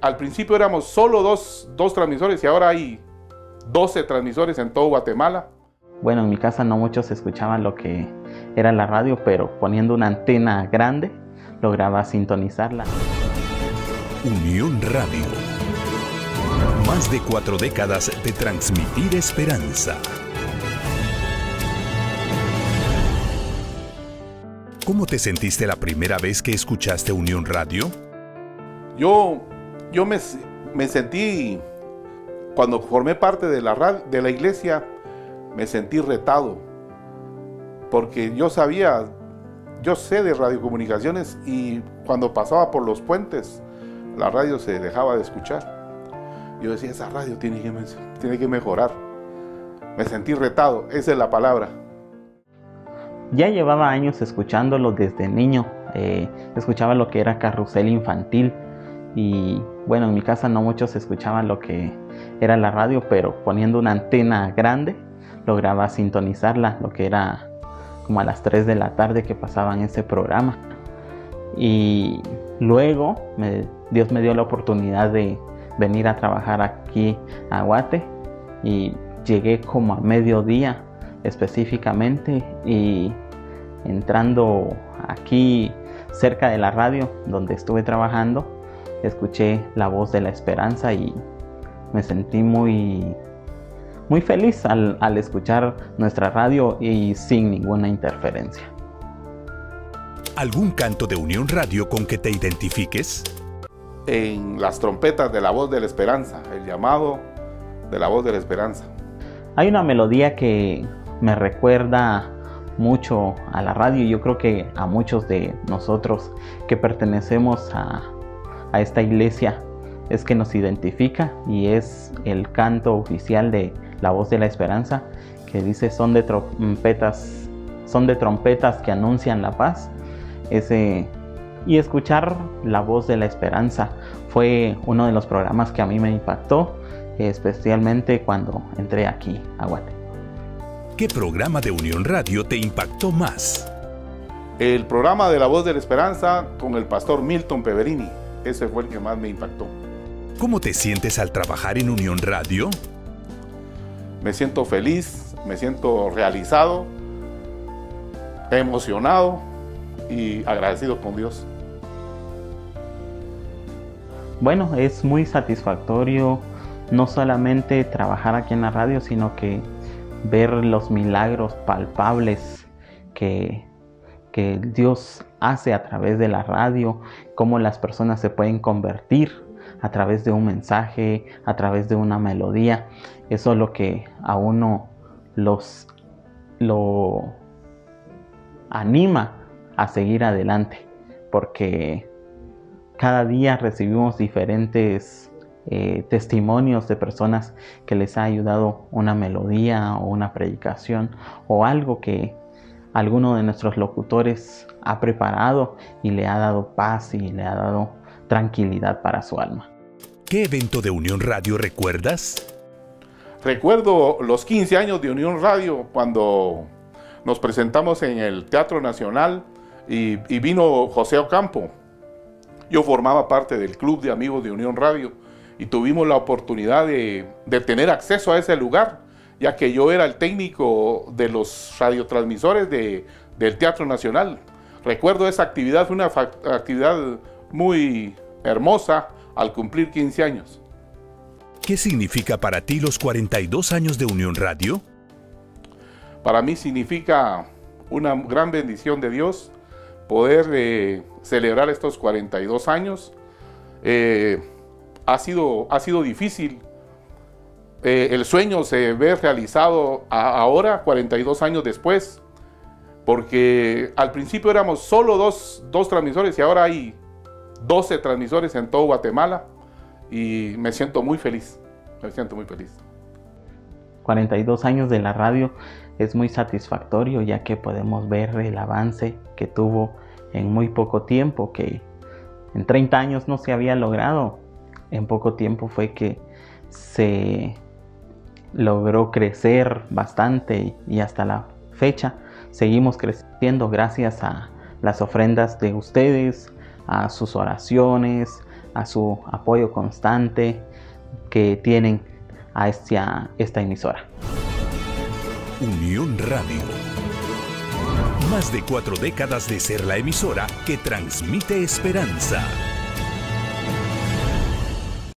al principio éramos solo dos, dos transmisores y ahora hay 12 transmisores en todo Guatemala. Bueno, en mi casa no muchos escuchaban lo que era la radio, pero poniendo una antena grande lograba sintonizarla. Unión Radio. Más de cuatro décadas de transmitir esperanza. ¿Cómo te sentiste la primera vez que escuchaste Unión Radio? Yo, yo me, sentí, cuando formé parte de la, de la iglesia, me sentí retado, porque yo sabía, yo sé de radiocomunicaciones y cuando pasaba por los puentes, la radio se dejaba de escuchar. Yo decía, esa radio tiene que, tiene que mejorar. Me sentí retado, esa es la palabra. Ya llevaba años escuchándolo desde niño. Eh, escuchaba lo que era carrusel infantil. Y bueno, en mi casa no muchos escuchaban lo que era la radio, pero poniendo una antena grande lograba sintonizarla, lo que era como a las 3 de la tarde que pasaban ese programa. Y luego Dios me dio la oportunidad de venir a trabajar aquí a Guate y llegué como a mediodía específicamente y entrando aquí cerca de la radio donde estuve trabajando, escuché la voz de la esperanza y me sentí muy muy feliz al, al escuchar nuestra radio y sin ninguna interferencia. ¿Algún canto de Unión Radio con que te identifiques? En las trompetas de la voz de la esperanza, el llamado de la voz de la esperanza. Hay una melodía que me recuerda mucho a la radio y yo creo que a muchos de nosotros que pertenecemos a, esta iglesia es que nos identifica y es el canto oficial de la voz de la esperanza que dice son de trompetas son de trompetas que anuncian la paz ese y escuchar la voz de la esperanza fue uno de los programas que a mí me impactó especialmente cuando entré aquí a Guate. ¿Qué programa de Unión Radio te impactó más? El programa de La Voz de la Esperanza con el pastor Milton Peverini. Ese fue el que más me impactó. ¿Cómo te sientes al trabajar en Unión Radio? Me siento feliz, me siento realizado, emocionado y agradecido con Dios. Bueno, es muy satisfactorio no solamente trabajar aquí en la radio, sino que ver los milagros palpables que, que Dios hace a través de la radio, cómo las personas se pueden convertir a través de un mensaje, a través de una melodía. Eso es lo que a uno los lo anima a seguir adelante, porque cada día recibimos diferentes eh, testimonios de personas que les ha ayudado una melodía o una predicación o algo que alguno de nuestros locutores ha preparado y le ha dado paz y le ha dado tranquilidad para su alma. ¿Qué evento de Unión Radio recuerdas? Recuerdo los 15 años de Unión Radio cuando nos presentamos en el Teatro Nacional y, y vino José Ocampo. Yo formaba parte del Club de Amigos de Unión Radio y tuvimos la oportunidad de, tener acceso a ese lugar, ya que yo era el técnico de los radiotransmisores del Teatro Nacional. Recuerdo esa actividad, fue una actividad muy hermosa al cumplir 15 años. ¿Qué significa para ti los 42 años de Unión Radio? Para mí significa una gran bendición de Dios poder eh, celebrar estos 42 años. Eh, ha sido, ha sido difícil. Eh, el sueño se ve realizado ahora, 42 años después, porque al principio éramos solo dos, dos transmisores y ahora hay 12 transmisores en todo Guatemala y me siento muy feliz, me siento muy feliz. 42 años de la radio es muy satisfactorio ya que podemos ver el avance que tuvo en muy poco tiempo, que en 30 años no se había logrado en poco tiempo fue que se logró crecer bastante y hasta la fecha seguimos creciendo gracias a las ofrendas de ustedes, a sus oraciones, a su apoyo constante que tienen a esta, esta emisora. Unión Radio. Más de cuatro décadas de ser la emisora que transmite esperanza.